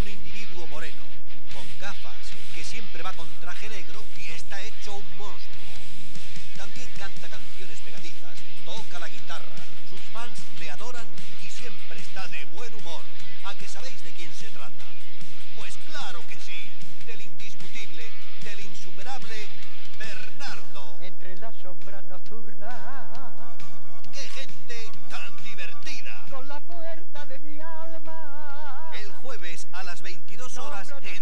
un individuo moreno, con gafas, que siempre va con traje negro y está hecho un monstruo. También canta canciones pegadizas, toca la guitarra, sus fans le adoran y siempre está de buen humor. ¿A que sabéis de quién se trata? Pues claro que sí, del indiscutible, del insuperable Bernardo. Entre las sombras nocturnas. Azura's